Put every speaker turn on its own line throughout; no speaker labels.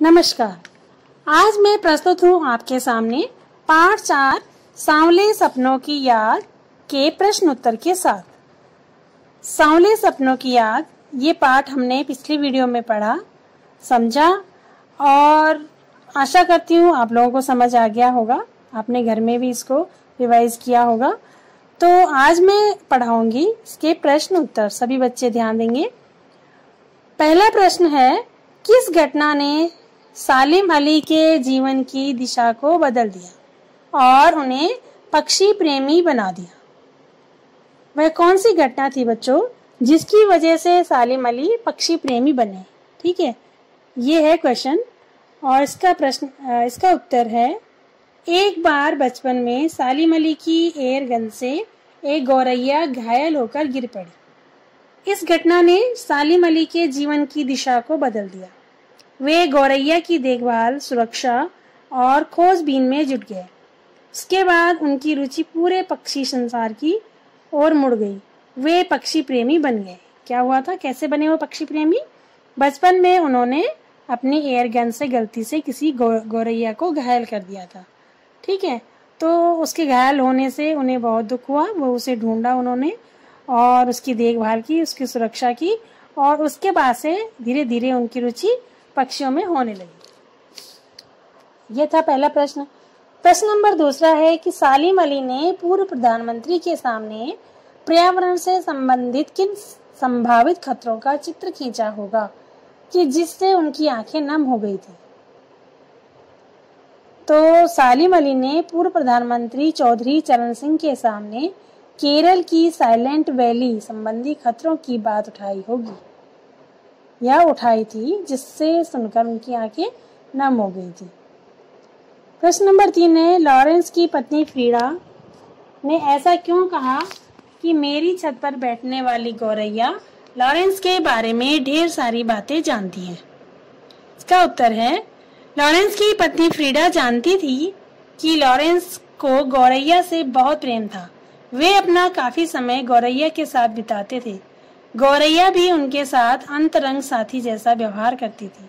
नमस्कार। आज मैं प्रस्तुत हूँ आपके सामने पाठ चार सांवले सपनों की याद के प्रश्न उत्तर के साथ। सांवले सपनों की याद, ये पाठ हमने पिछली वीडियो में पढ़ा, समझा, और आशा करती हूँ आप लोगों को समझ आ गया होगा, आपने घर में भी इसको रिवाइज किया होगा। तो आज मैं पढ़ाऊँगी इसके प्रश्न उत्तर सभी बच्चे ध्यान देंगे। पहला प्रश्न है, किस घटना ने सालिम अली के जीवन की दिशा को बदल दिया और उन्हें पक्षी प्रेमी बना दिया। वह कौन सी घटना थी बच्चों, जिसकी वजह से सालिम अली पक्षी प्रेमी बने? ठीक है, ये है क्वेश्चन और इसका प्रश्न इसका उत्तर है, एक बार बचपन में सालिम अली की एयर गन से एक गौरैया घायल होकर गिर पड़ी। इस घटना ने सालिम अली के जीवन की दिशा को बदल दिया। वे गौरैया की देखभाल सुरक्षा और खोजबीन में जुट गए। उसके बाद उनकी रुचि पूरे पक्षी संसार की ओर मुड़ गई। वे पक्षी प्रेमी बन गए। क्या हुआ था? कैसे बने वो पक्षी प्रेमी? बचपन में उन्होंने अपनी एयर गन से गलती से किसी गौ, गौरैया को घायल कर दिया था। ठीक है? तो उसके घायल होने से उन्हें बहुत दुख हुआ। वो उसे ढूंढा उन्होंने और उसकी देखभाल की उसकी सुरक्षा की और उसके बाद से धीरे धीरे उनकी रुचि पक्षियों में होने लगी। यह था पहला प्रश्न। प्रश्न नंबर दूसरा है कि सालिम अली ने पूर्व प्रधानमंत्री के सामने पर्यावरण से संबंधित किन संभावित खतरों का चित्र खींचा होगा, कि जिससे उनकी आँखें नम हो गई थी? तो सालिम अली ने पूर्व प्रधानमंत्री चौधरी चरण सिंह के सामने केरल की साइलेंट वैली संबंधी खतरों की बात उठाई होगी। या उठाई थी, जिससे सुनकर उनकी आँखें नम हो गई थी। प्रश्न नंबर तीन है, लॉरेंस की पत्नी फ्रीडा ने ऐसा क्यों कहा कि मेरी छत पर बैठने वाली गौरैया लॉरेंस के बारे में ढेर सारी बातें जानती है? इसका उत्तर है, लॉरेंस की पत्नी फ्रीडा जानती थी कि लॉरेंस को गौरैया से बहुत प्रेम था। वे अपना काफ़ी समय गौरैया के साथ बिताते थे। गौरैया भी उनके साथ अंतरंग साथी जैसा व्यवहार करती थी।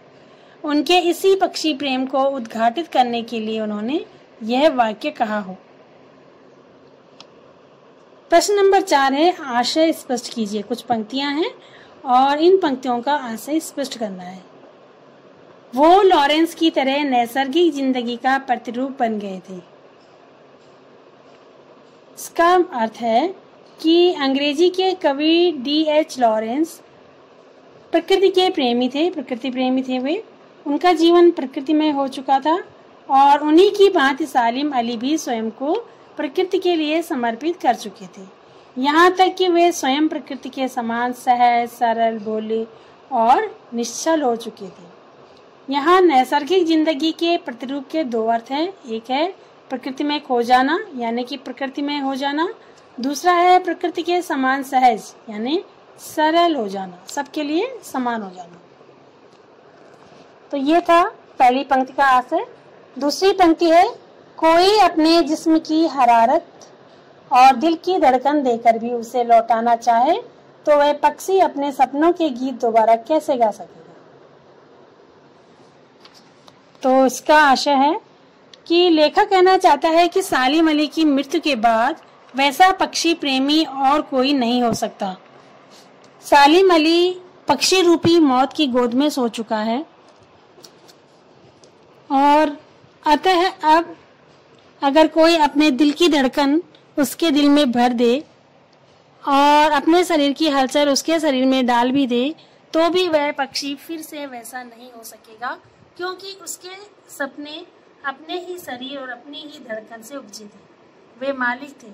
उनके इसी पक्षी प्रेम को उद्घाटित करने के लिए उन्होंने यह वाक्य कहा हो। प्रश्न नंबर चार है, आशय स्पष्ट कीजिए। कुछ पंक्तियाँ हैं और इन पंक्तियों का आशय स्पष्ट करना है। वो लॉरेंस की तरह नैसर्गिक ज़िंदगी का प्रतिरूप बन गए थे। इसका अर्थ है कि अंग्रेज़ी के कवि डी एच लॉरेंस प्रकृति के प्रेमी थे, प्रकृति प्रेमी थे वे। उनका जीवन प्रकृति में हो चुका था और उन्हीं की भांति सालिम अली भी स्वयं को प्रकृति के लिए समर्पित कर चुके थे। यहाँ तक कि वे स्वयं प्रकृति के समान सहज, सरल, बोले और निश्चल हो चुके थे। यहाँ नैसर्गिक ज़िंदगी के प्रतिरूप के दो अर्थ हैं। एक है प्रकृति में खो जाना, यानी कि प्रकृति में हो जाना दूसरा है प्रकृति के समान सहज, यानी सरल हो जाना, सबके लिए समान हो जाना। तो ये था पहली पंक्ति का आशय दूसरी पंक्ति है, कोई अपने जिस्म की हरारत और दिल की धड़कन देकर भी उसे लौटाना चाहे तो वह पक्षी अपने सपनों के गीत दोबारा कैसे गा सकेगा? तो इसका आशय है कि लेखक कहना चाहता है कि सालिम अली की मृत्यु के बाद वैसा पक्षी प्रेमी और कोई नहीं हो सकता। सालिम अली पक्षी रूपी मौत की गोद में सो चुका है। और अतः अब अगर कोई अपने दिल की धड़कन उसके दिल में भर दे और अपने शरीर की हलचल उसके शरीर में डाल भी दे तो भी वह पक्षी फिर से वैसा नहीं हो सकेगा, क्योंकि उसके सपने अपने ही शरीर और अपनी ही धड़कन से उपजे थे। वे मालिक थे।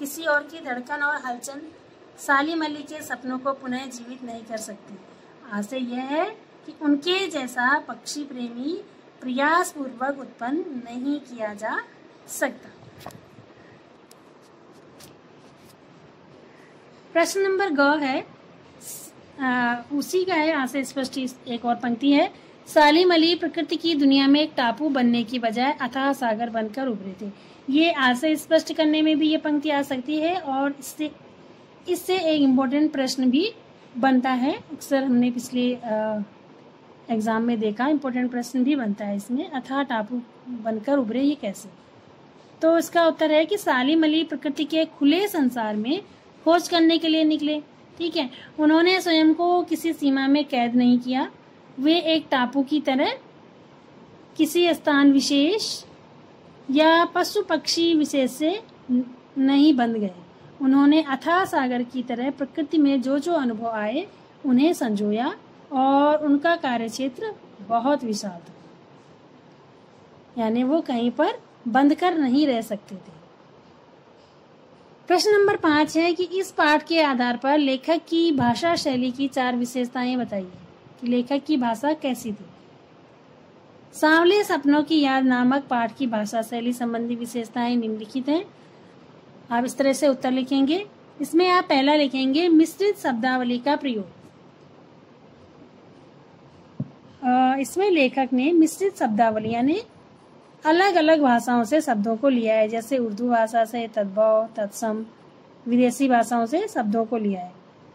किसी और की धड़कन और हलचल सालिम अली के सपनों को पुनः जीवित नहीं कर सकती। आशय यह है कि उनके जैसा पक्षी प्रेमी प्रयास पूर्वक उत्पन्न नहीं किया जा सकता। प्रश्न नंबर ग है। आ, उसी का है आशय स्पष्ट एक और पंक्ति है। सालिम अली प्रकृति की दुनिया में एक टापू बनने की बजाय अथाह सागर बनकर उभरे थे। ये आशय स्पष्ट करने में भी ये पंक्ति आ सकती है और इससे इससे एक इम्पोर्टेंट प्रश्न भी बनता है। अक्सर हमने पिछले एग्ज़ाम में देखा इंपॉर्टेंट प्रश्न भी बनता है इसमें। अथा टापू बनकर उभरे ये कैसे? तो इसका उत्तर है कि सालिम अली प्रकृति के खुले संसार में खोज करने के लिए निकले। ठीक है? उन्होंने स्वयं को किसी सीमा में कैद नहीं किया। वे एक टापू की तरह किसी स्थान विशेष या पशु पक्षी विशेष से नहीं बंध गए। उन्होंने अथाह सागर की तरह प्रकृति में जो जो अनुभव आए, उन्हें संजोया और उनका कार्य क्षेत्र बहुत विशाल था। यानी वो कहीं पर बंद कर नहीं रह सकते थे। प्रश्न नंबर पाँच है कि इस पाठ के आधार पर लेखक की भाषा शैली की चार विशेषताएँ बताइए। कि लेखक की भाषा कैसी थी? सांवले सपनों की याद नामक पाठ की भाषा शैली संबंधी विशेषताएँ निम्नलिखित हैं। आप इस तरह से उत्तर लिखेंगे। इसमें आप पहला लिखेंगे, मिश्रित शब्दावली का प्रयोग। इसमें लेखक ने मिश्रित शब्दावली यानी अलग अलग भाषाओं से शब्दों को लिया है। जैसे उर्दू भाषा से तद्भव तत्सम, विदेशी भाषाओं से शब्दों को लिया है।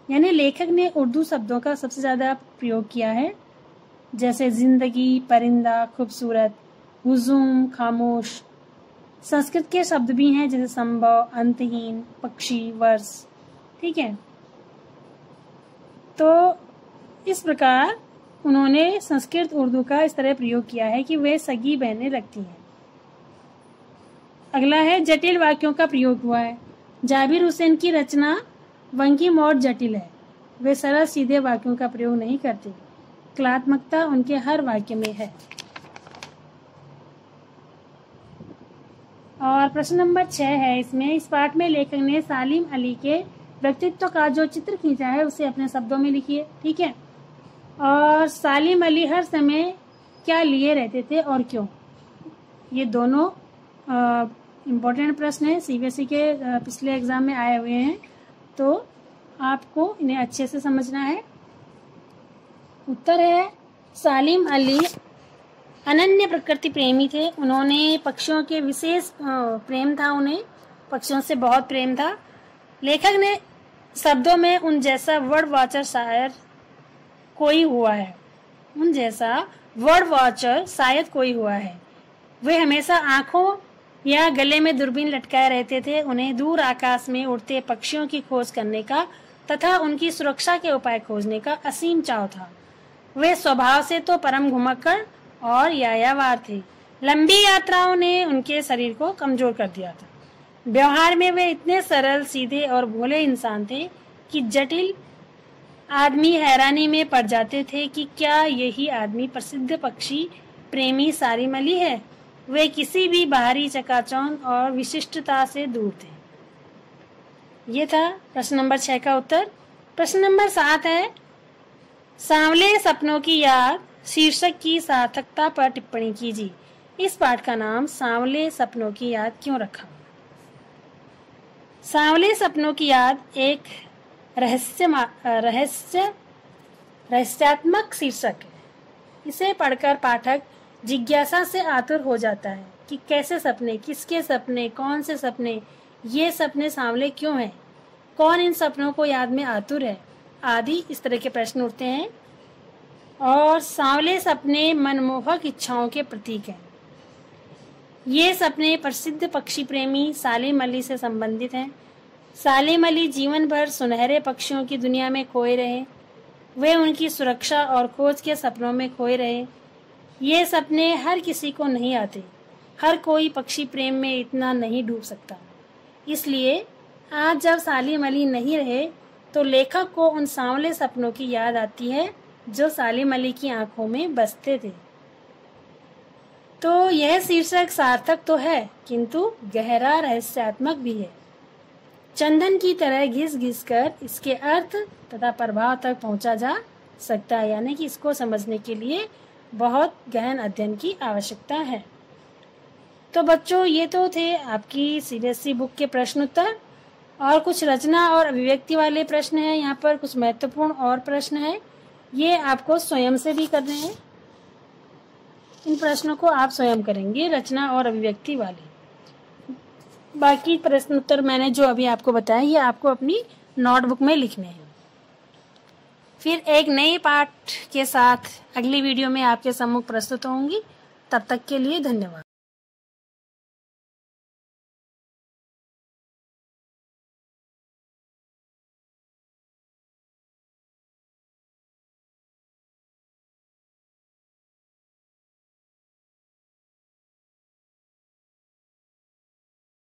यानी लेखक ने उर्दू शब्दों का सबसे ज़्यादा प्रयोग किया है। जैसे ज़िंदगी, परिंदा, खूबसूरत, हुजूम, खामोश। संस्कृत के शब्द भी हैं, जैसे संभव, अंतहीन, पक्षी, वर्ष। ठीक है? तो इस प्रकार उन्होंने संस्कृत उर्दू का इस तरह प्रयोग किया है कि वे सगी बहने लगती हैं। अगला है, जटिल वाक्यों का प्रयोग हुआ है। जाबिर हुसैन की रचना वंकिम और जटिल है। वे सरल सीधे वाक्यों का प्रयोग नहीं करते। कलात्मकता उनके हर वाक्य में है। और प्रश्न नंबर छह है, इसमें इस पाठ में लेखक ने सालिम अली के व्यक्तित्व का जो चित्र खींचा है, उसे अपने शब्दों में लिखिए, ठीक है? और सालिम अली हर समय क्या लिए रहते थे और क्यों? ये दोनों इम्पोर्टेंट प्रश्न है। सीबीएसई के पिछले एग्ज़ाम में आए हुए हैं तो आपको इन्हें अच्छे से समझना है। उत्तर है, सालिम अली अनन्य प्रकृति प्रेमी थे। उन्होंने पक्षियों के विशेष प्रेम था उन्हें। पक्षियों से बहुत प्रेम था। लेखक ने शब्दों में उन जैसा वर्ड वॉचर शायर कोई हुआ है। उन जैसा वर्ड वॉचर शायद कोई हुआ है। वे हमेशा आँखों या गले में दूरबीन लटकाए रहते थे। उन्हें दूर आकाश में उड़ते पक्षियों की खोज करने का तथा उनकी सुरक्षा के उपाय खोजने का असीम चाव था। वे स्वभाव से तो परम घुमक्कड़ और यायावार थे। लंबी यात्राओं ने उनके शरीर को कमज़ोर कर दिया था। व्यवहार में वे इतने सरल, सीधे और भोले इंसान थे कि जटिल आदमी हैरानी में पड़ जाते थे कि क्या यही आदमी प्रसिद्ध पक्षी प्रेमी सारीमली है? वे किसी भी बाहरी चकाचौंध और विशिष्टता से दूर थे। ये था प्रश्न नंबर छह का उत्तर। प्रश्न नंबर सात है सांवले सपनों की याद, शीर्षक की सार्थकता पर टिप्पणी कीजिए। इस पाठ का नाम सांवले सपनों की याद क्यों रखा? सांवले सपनों की याद एक रहस्य रहस्य, रहस्यात्मक शीर्षक है। इसे पढ़कर पाठक जिज्ञासा से आतुर हो जाता है कि कैसे सपने, किसके सपने, कौन से सपने, ये सपने सांवले क्यों हैं? कौन इन सपनों को याद में आतुर है? आदि इस तरह के प्रश्न उठते हैं। और सांवले सपने मनमोहक इच्छाओं के प्रतीक हैं। ये सपने प्रसिद्ध पक्षी प्रेमी सालिम अली से संबंधित हैं। सालिम अली जीवन भर सुनहरे पक्षियों की दुनिया में खोए रहे। वे उनकी सुरक्षा और खोज के सपनों में खोए रहे। ये सपने हर किसी को नहीं आते। हर कोई पक्षी प्रेम में इतना नहीं डूब सकता। इसलिए आज जब सालिम अली नहीं रहे तो लेखक को उन सांवले सपनों की याद आती है, जो सालिम अली की आँखों में बसते थे। तो यह शीर्षक सार्थक तो है, किंतु गहरा रहस्यात्मक भी है। चंदन की तरह घिस घिस कर इसके अर्थ तथा प्रभाव तक पहुँचा जा सकता है, यानी कि इसको समझने के लिए बहुत गहन अध्ययन की आवश्यकता है। तो बच्चों, ये तो थे आपकी सीबीएसई बुक के प्रश्न उत्तर। और कुछ रचना और अभिव्यक्ति वाले प्रश्न हैं। यहाँ पर कुछ महत्वपूर्ण और प्रश्न है। ये आपको स्वयं से भी करने हैं। इन प्रश्नों को आप स्वयं करेंगे, रचना और अभिव्यक्ति वाले। बाकी प्रश्न उत्तर मैंने जो अभी आपको बताया, ये आपको अपनी नोटबुक में लिखने हैं। फिर एक नए पाठ के साथ अगली वीडियो में आपके सम्मुख प्रस्तुत होंगी। तब तक के लिए धन्यवाद।